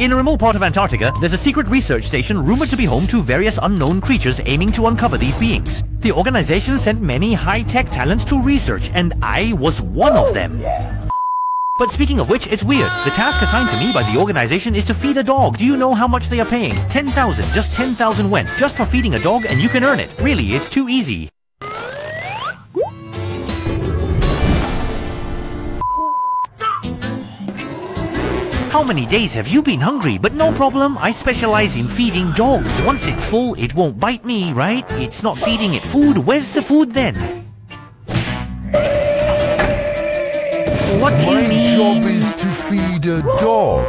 In a remote part of Antarctica, there's a secret research station rumored to be home to various unknown creatures aiming to uncover these beings. The organization sent many high-tech talents to research, and I was one of them. But speaking of which, it's weird. The task assigned to me by the organization is to feed a dog. Do you know how much they are paying? 10,000, just 10,000 went, just for feeding a dog and you can earn it. Really, it's too easy. How many days have you been hungry? But no problem, I specialize in feeding dogs. Once it's full, it won't bite me, right? It's not feeding it food. Where's the food then? What do you My mean? job is to feed a dog.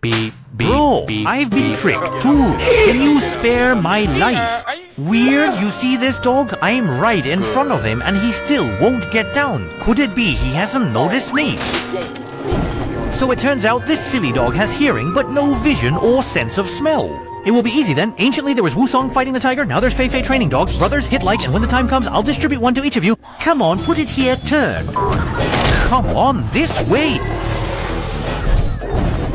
Beep, beep, Bro, beep, I've been beep. tricked too. Can you spare my life? Weird, you see this dog? I'm right in front of him and he still won't get down. Could it be he hasn't noticed me? So it turns out this silly dog has hearing but no vision or sense of smell. It will be easy then. Anciently there was Wusong fighting the tiger, now there's Fei Fei training dogs. Brothers, hit like, and when the time comes, I'll distribute one to each of you. Come on, put it here, turn. Come on, this way.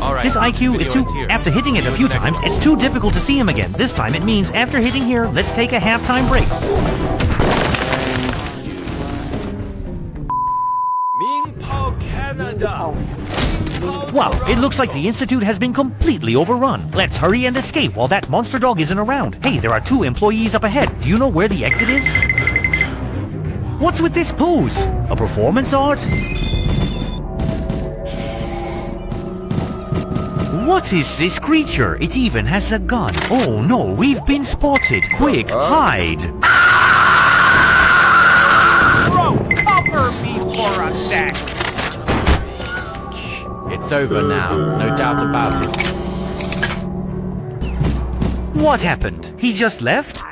All right. This IQ is too... After hitting it a few times, it's too difficult to see him again. This time it means after hitting here, let's take a halftime break. Ming Pao Canada. Wow, it looks like the Institute has been completely overrun. Let's hurry and escape while that monster dog isn't around. Hey, there are two employees up ahead. Do you know where the exit is? What's with this pose? A performance art? What is this creature? It even has a gun. Oh no, we've been spotted. Quick, hide. Bro, cover me for a sec. It's over now, no doubt about it. What happened? He just left?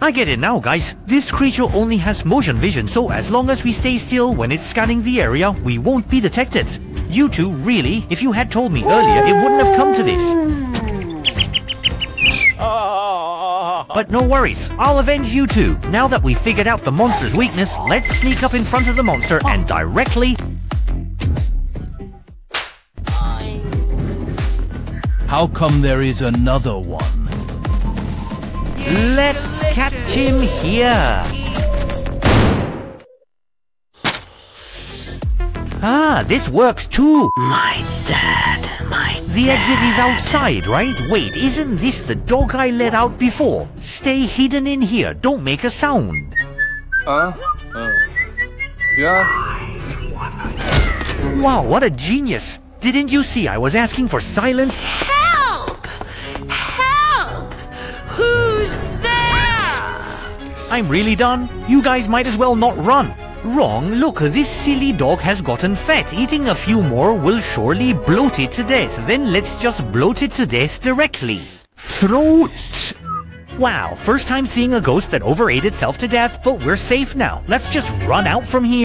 I get it now, guys. This creature only has motion vision, so as long as we stay still when it's scanning the area, we won't be detected. You two, really, if you had told me earlier, it wouldn't have come to this. But no worries, I'll avenge you two. Now that we've figured out the monster's weakness, let's sneak up in front of the monster and directly... How come there is another one? Let's catch him here. Ah, this works too. My dad, my The exit is outside, right? Wait, isn't this the dog I let out before? Stay hidden in here, don't make a sound. Uh, uh, yeah. Wow, what a genius! Didn't you see I was asking for silence? I'm really done. You guys might as well not run. Wrong, look, this silly dog has gotten fat. Eating a few more will surely bloat it to death. Then let's just bloat it to death directly. Throat! Wow, first time seeing a ghost that overate itself to death, but we're safe now. Let's just run out from here.